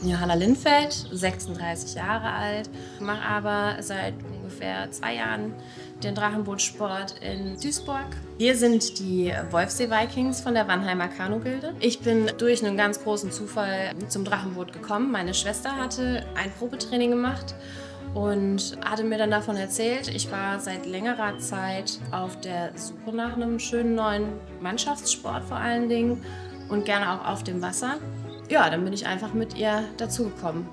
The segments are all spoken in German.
bin Johanna Lindfeld, 36 Jahre alt, mache aber seit ungefähr zwei Jahren den Drachenbootsport in Duisburg. Wir sind die Wolfsee Vikings von der Wannheimer Kanu-Gilde. Ich bin durch einen ganz großen Zufall zum Drachenboot gekommen. Meine Schwester hatte ein Probetraining gemacht und hatte mir dann davon erzählt. Ich war seit längerer Zeit auf der Suche nach einem schönen neuen Mannschaftssport vor allen Dingen und gerne auch auf dem Wasser. Ja, dann bin ich einfach mit ihr dazugekommen.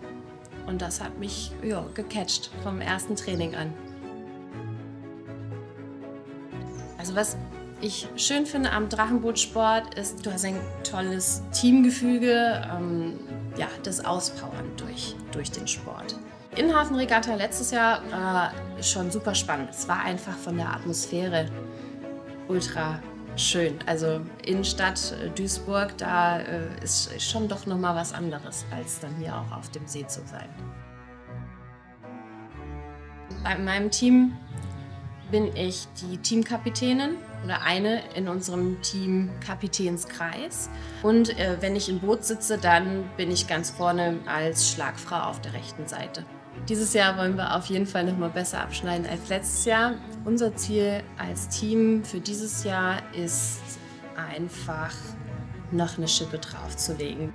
Und das hat mich ja, gecatcht vom ersten Training an. Also was ich schön finde am Drachenbootsport ist, du hast ein tolles Teamgefüge, ähm, ja, das Auspowern durch, durch den Sport. Innenhafenregatta letztes Jahr war schon super spannend. Es war einfach von der Atmosphäre ultra schön. Also Innenstadt äh, Duisburg, da äh, ist schon doch noch mal was anderes, als dann hier auch auf dem See zu sein. Bei meinem Team bin ich die Teamkapitänin oder eine in unserem Team Kapitänskreis. Und äh, wenn ich im Boot sitze, dann bin ich ganz vorne als Schlagfrau auf der rechten Seite. Dieses Jahr wollen wir auf jeden Fall noch mal besser abschneiden als letztes Jahr. Unser Ziel als Team für dieses Jahr ist einfach noch eine Schippe draufzulegen.